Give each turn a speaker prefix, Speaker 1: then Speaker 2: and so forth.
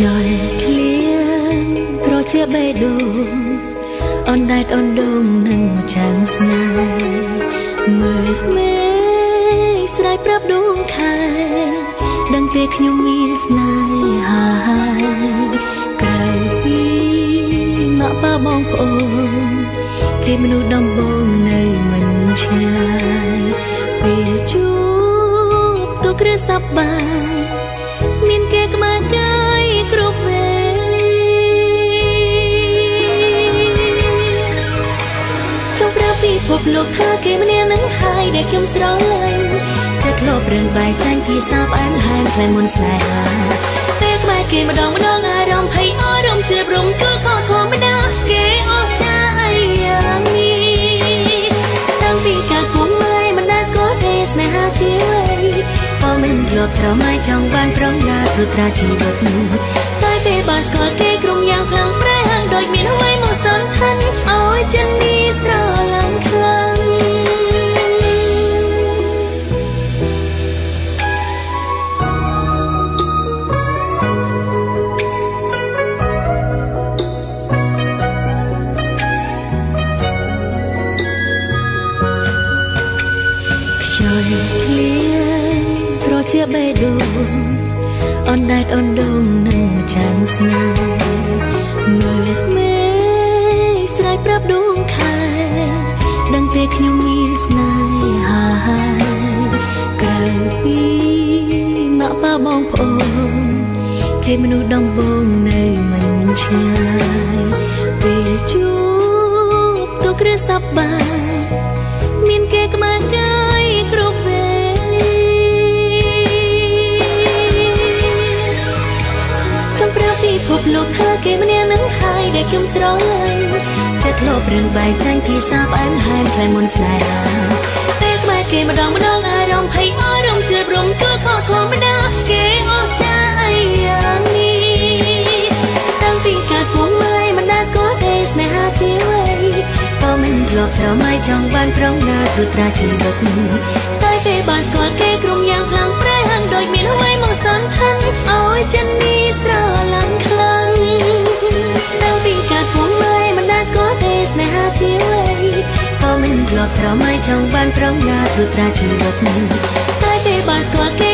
Speaker 1: ល់ឃ្លៀងត្រជាបេះដូងអនដែតអនដងនឹងចាំងស្នេហ៍មើលមេស្រ័យប្រាប់ដួងខែដឹងទេខ្ញុំមានស្នេហាក្រៅពីមកប៉ាបងប្អូនគេមនុស្សដំបងនៅមិនឆ្ងាយពេលជួបទុកឬសប្បាយ ពិភពលោកថាគេម្នាក់នឹងហើយដែលខ្ញុំស្រឡាញ់ចិត្តធ្លាប់រឿងបែកចាញ់ភាសាផ្អែមល្ហែមក្លែងមុនស្នេហាពេលក្បែរគេម្ដងម្ដងអារម្មណ៍ភ័យអរំជាប់រំជួលខកធម្មតាគេអស់ចាអីយ៉ាងនេះតាំងពីកាលគួងមើលមិនដែលស្គាល់ទេស្នេហាជាអ្វីក៏មិនធ្លាប់ស្រមៃចង់បានប្រងណាត្រួតត្រាជីវិតតែពេលបានស្គាល់គេក្រុមយ៉ាងខ្លាំងប្រែ ខ្យល់ឃ្លៀងត្រជាបេះដូងអនដែតអនដងនឹងចាំងស្នេហ៍មើលមេស្រ័យប្រាប់ដួងខែដឹងទេខ្ញុំមានស្នេហាក្រៅពីមកប៉ាបងប្អូនគេមនុស្សដំបងនៅមិនឆ្ងាយពេលជួបទុកឬសប្បាយ គេម្នាក់នឹងហើយដែលខ្ញុំស្រឡាញ់ចិត្តធ្លាប់រឿងបែកចាញ់ភាសាផ្អែមល្ហែមក្លែងមុនស្នេហាពេលក្បែរគេម្ដងម្ដងអារម្មណ៍ភ័យអរំជាប់រំជួលខកធម្មតាគេអស់ចាអីយ៉ាងនេះតាំងពីកាលគួងមើលមិនដែលស្គាល់ទេស្នេហាជាអ្វីក៏មិនធ្លាប់ស្រមៃចង់បានប្រងណាត្រួតត្រាជីវិតតែពេលបានស្គាល់ ស្រមៃចង់បានប្រងណាត្រួតត្រាជីវិតតែពេលបានស្គាល់គេ